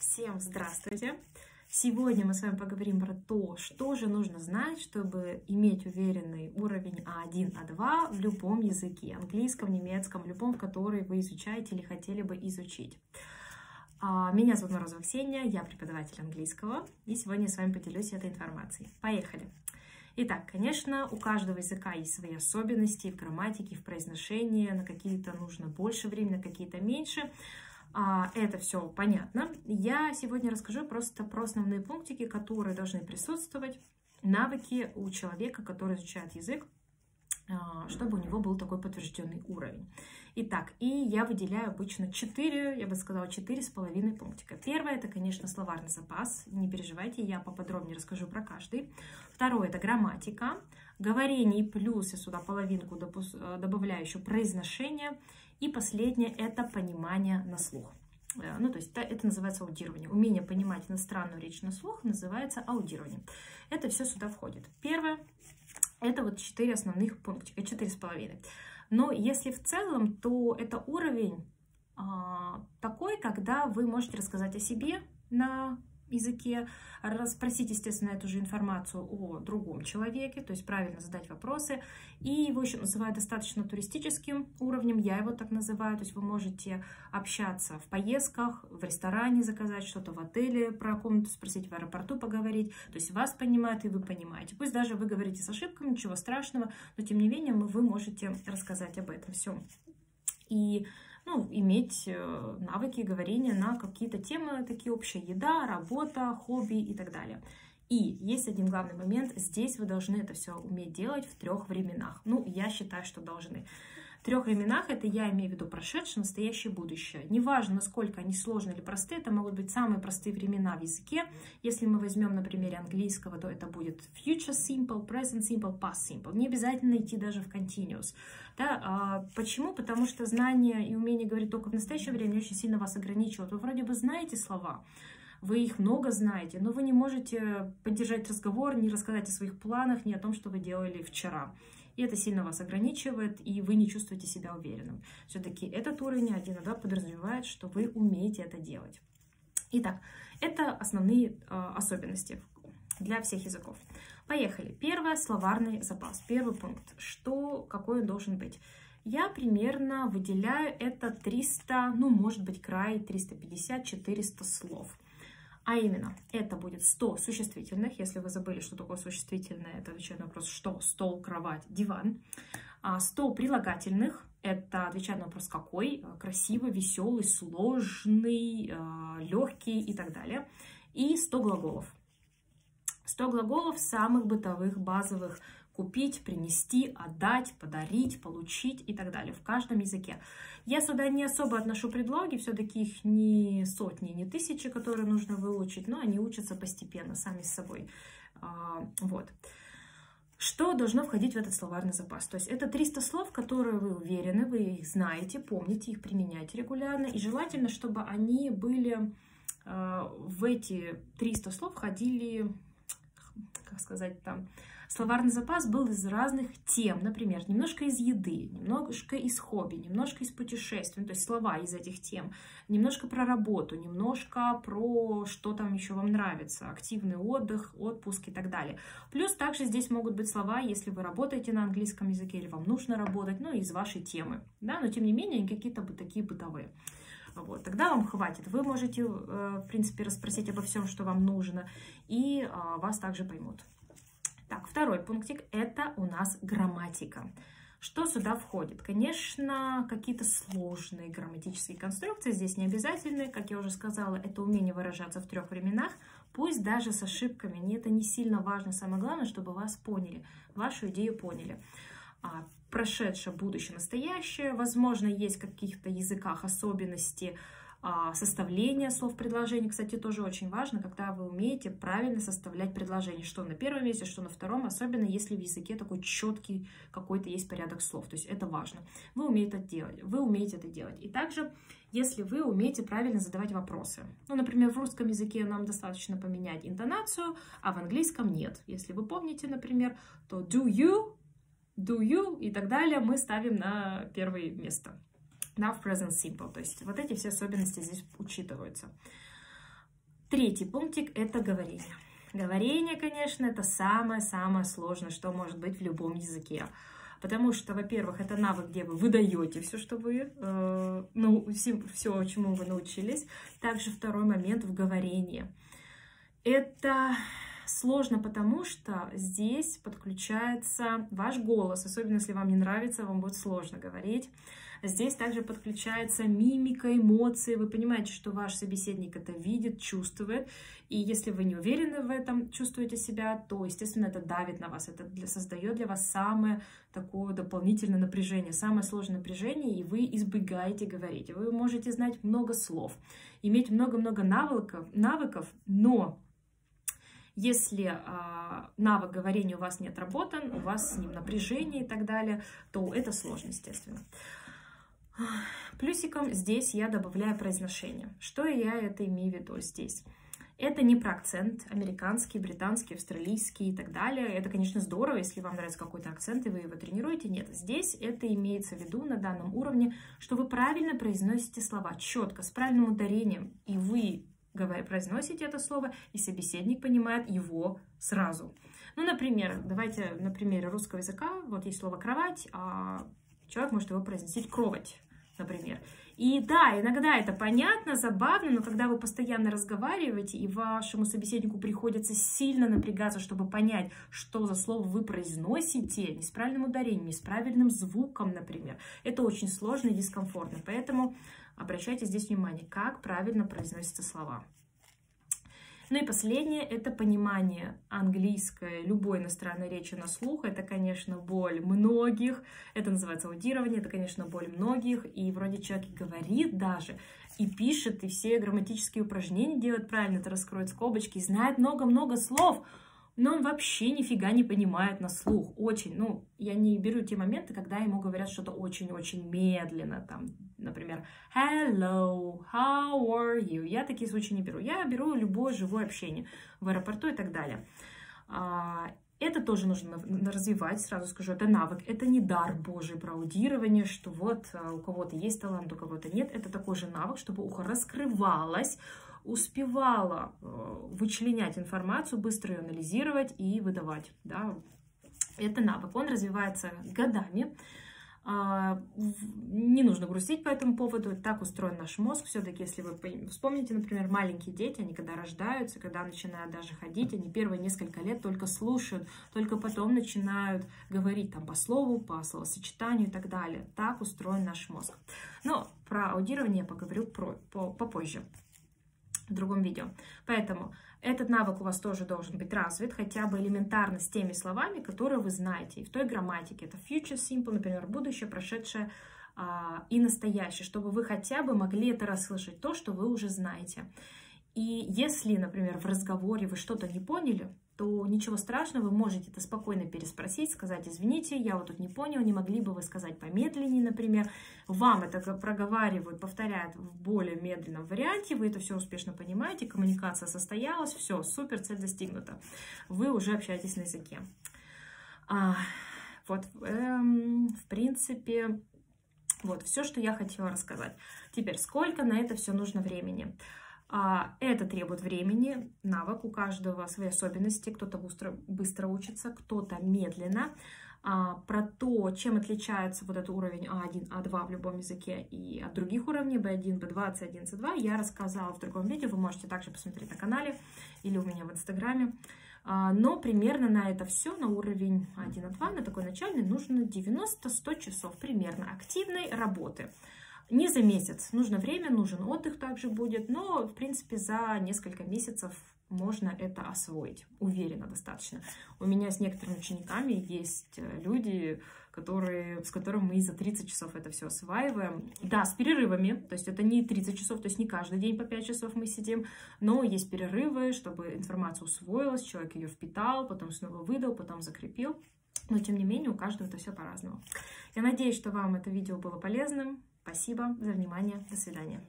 Всем здравствуйте! Сегодня мы с вами поговорим про то, что же нужно знать, чтобы иметь уверенный уровень А1, А2 в любом языке, английском, немецком, любом, который вы изучаете или хотели бы изучить. А, меня зовут Морозова Ксения, я преподаватель английского, и сегодня я с вами поделюсь этой информацией. Поехали! Итак, конечно, у каждого языка есть свои особенности в грамматике, в произношении, на какие-то нужно больше времени, на какие-то меньше. А, это все понятно. Я сегодня расскажу просто про основные пунктики, которые должны присутствовать, навыки у человека, который изучает язык, а, чтобы у него был такой подтвержденный уровень. Итак, и я выделяю обычно 4, я бы сказала, 4,5 пунктика. Первое, это, конечно, словарный запас. Не переживайте, я поподробнее расскажу про каждый. Второе, это грамматика. Говорение плюс я сюда половинку добавляю еще произношение. И последнее – это понимание на слух. Э, ну, то есть это называется аудирование. Умение понимать иностранную речь на слух называется аудирование. Это все сюда входит. Первое – это вот четыре основных пунктика, четыре с половиной. Но если в целом, то это уровень а, такой, когда вы можете рассказать о себе на языке, расспросить, естественно, эту же информацию о другом человеке, то есть правильно задать вопросы. И его еще называют достаточно туристическим уровнем, я его так называю, то есть вы можете общаться в поездках, в ресторане заказать что-то, в отеле про комнату спросить, в аэропорту поговорить, то есть вас понимают и вы понимаете. Пусть даже вы говорите с ошибками, ничего страшного, но тем не менее вы можете рассказать об этом всем. И ну, иметь э, навыки говорения на какие-то темы, такие общие, еда, работа, хобби и так далее. И есть один главный момент, здесь вы должны это все уметь делать в трех временах. Ну, я считаю, что должны трех временах это я имею в виду прошедшее, настоящее, будущее. Неважно, насколько они сложные или простые, это могут быть самые простые времена в языке. Если мы возьмем на примере английского, то это будет future simple, present simple, past simple. Не обязательно идти даже в continuous. Да, а почему? Потому что знание и умение говорить только в настоящее время очень сильно вас ограничивают. Вы вроде бы знаете слова, вы их много знаете, но вы не можете поддержать разговор, не рассказать о своих планах, ни о том, что вы делали вчера и это сильно вас ограничивает, и вы не чувствуете себя уверенным. Все-таки этот уровень 1 да, подразумевает, что вы умеете это делать. Итак, это основные э, особенности для всех языков. Поехали. Первое, словарный запас. Первый пункт. Что, какой он должен быть? Я примерно выделяю это 300, ну, может быть, край 350-400 слов. А именно, это будет 100 существительных. Если вы забыли, что такое существительное, это отвечает на вопрос, что стол, кровать, диван. 100 а прилагательных. Это отвечает на вопрос, какой. Красивый, веселый, сложный, а, легкий и так далее. И 100 глаголов. 100 глаголов самых бытовых, базовых купить, принести, отдать, подарить, получить и так далее в каждом языке. Я сюда не особо отношу предлоги, все-таки их не сотни, не тысячи, которые нужно выучить, но они учатся постепенно, сами с собой. А, вот. Что должно входить в этот словарный запас? То есть это 300 слов, которые вы уверены, вы их знаете, помните, их применяете регулярно. И желательно, чтобы они были а, в эти 300 слов входили, как сказать там, Словарный запас был из разных тем, например, немножко из еды, немножко из хобби, немножко из путешествий, то есть слова из этих тем, немножко про работу, немножко про что там еще вам нравится, активный отдых, отпуск и так далее. Плюс также здесь могут быть слова, если вы работаете на английском языке или вам нужно работать, ну, из вашей темы, да, но тем не менее какие-то бы такие бытовые. Вот, тогда вам хватит. Вы можете, э, в принципе, расспросить обо всем, что вам нужно, и а, вас также поймут. Так, второй пунктик – это у нас грамматика. Что сюда входит? Конечно, какие-то сложные грамматические конструкции здесь не обязательны. Как я уже сказала, это умение выражаться в трех временах, пусть даже с ошибками. Это не сильно важно. Самое главное, чтобы вас поняли, вашу идею поняли. А, прошедшее, будущее, настоящее. Возможно, есть в каких-то языках особенности – составление слов предложений, кстати, тоже очень важно, когда вы умеете правильно составлять предложение, что на первом месте, что на втором, особенно если в языке такой четкий какой-то есть порядок слов, то есть это важно. Вы умеете это делать, вы умеете это делать. И также, если вы умеете правильно задавать вопросы. Ну, например, в русском языке нам достаточно поменять интонацию, а в английском нет. Если вы помните, например, то do you, do you и так далее мы ставим на первое место. Now present simple. То есть вот эти все особенности здесь учитываются. Третий пунктик – это говорение. Говорение, конечно, это самое-самое сложное, что может быть в любом языке. Потому что, во-первых, это навык, где вы выдаете все, что вы, э, ну, все, все, чему вы научились. Также второй момент в говорении. Это сложно, потому что здесь подключается ваш голос, особенно если вам не нравится, вам будет сложно говорить. Здесь также подключается мимика, эмоции. Вы понимаете, что ваш собеседник это видит, чувствует. И если вы не уверены в этом, чувствуете себя, то, естественно, это давит на вас. Это для, создает для вас самое такое дополнительное напряжение, самое сложное напряжение, и вы избегаете говорить. Вы можете знать много слов, иметь много-много навыков, навыков, но если э, навык говорения у вас не отработан, у вас с ним напряжение и так далее, то это сложно, естественно. Плюсиком здесь я добавляю произношение. Что я это имею в виду здесь? Это не про акцент американский, британский, австралийский и так далее. Это, конечно, здорово, если вам нравится какой-то акцент, и вы его тренируете. Нет, здесь это имеется в виду на данном уровне, что вы правильно произносите слова, четко, с правильным ударением, и вы произносите это слово, и собеседник понимает его сразу. Ну, например, давайте на примере русского языка, вот есть слово «кровать», а человек может его произносить «кровать» например. И да, иногда это понятно, забавно, но когда вы постоянно разговариваете, и вашему собеседнику приходится сильно напрягаться, чтобы понять, что за слово вы произносите, не с правильным ударением, не с правильным звуком, например, это очень сложно и дискомфортно. Поэтому обращайте здесь внимание, как правильно произносятся слова. Ну и последнее – это понимание английской, любой иностранной речи на слух. Это, конечно, боль многих. Это называется аудирование. Это, конечно, боль многих. И вроде человек говорит даже, и пишет, и все грамматические упражнения делает правильно, это раскроет скобочки, и знает много-много слов – но он вообще нифига не понимает на слух. Очень, ну, я не беру те моменты, когда ему говорят что-то очень-очень медленно, там, например, hello, how are you? Я такие случаи не беру. Я беру любое живое общение в аэропорту и так далее. А, это тоже нужно развивать, сразу скажу, это навык, это не дар Божий про аудирование, что вот а, у кого-то есть талант, у кого-то нет, это такой же навык, чтобы ухо раскрывалось, успевала э, вычленять информацию, быстро ее анализировать и выдавать. Да. Это навык, он развивается годами. А, не нужно грустить по этому поводу, так устроен наш мозг. Все-таки, если вы вспомните, например, маленькие дети, они когда рождаются, когда начинают даже ходить, они первые несколько лет только слушают, только потом начинают говорить там по слову, по словосочетанию и так далее. Так устроен наш мозг. Но про аудирование я поговорю про, по, попозже в другом видео. Поэтому этот навык у вас тоже должен быть развит, хотя бы элементарно с теми словами, которые вы знаете. И в той грамматике это future simple, например, будущее, прошедшее а, и настоящее, чтобы вы хотя бы могли это расслышать, то, что вы уже знаете. И если, например, в разговоре вы что-то не поняли, то ничего страшного, вы можете это спокойно переспросить, сказать, извините, я вот тут не понял, не могли бы вы сказать помедленнее, например. Вам это проговаривают, повторяют в более медленном варианте, вы это все успешно понимаете, коммуникация состоялась, все, супер, цель достигнута. Вы уже общаетесь на языке. А, вот, эм, в принципе, вот все, что я хотела рассказать. Теперь, сколько на это все нужно времени? А, это требует времени, навык, у каждого свои особенности. Кто-то быстро, быстро учится, кто-то медленно. А, про то, чем отличается вот этот уровень А1, А2 в любом языке и от других уровней B1, B2, C1, C2, я рассказала в другом видео. Вы можете также посмотреть на канале или у меня в инстаграме. А, но примерно на это все, на уровень 1, А2, на такой начальный, нужно 90-100 часов примерно активной работы. Не за месяц, нужно время, нужен отдых также будет, но, в принципе, за несколько месяцев можно это освоить, уверенно достаточно. У меня с некоторыми учениками есть э, люди, которые, с которыми мы за 30 часов это все осваиваем. Да, с перерывами, то есть это не 30 часов, то есть не каждый день по 5 часов мы сидим, но есть перерывы, чтобы информация усвоилась, человек ее впитал, потом снова выдал, потом закрепил. Но, тем не менее, у каждого это все по-разному. Я надеюсь, что вам это видео было полезным. Спасибо за внимание. До свидания.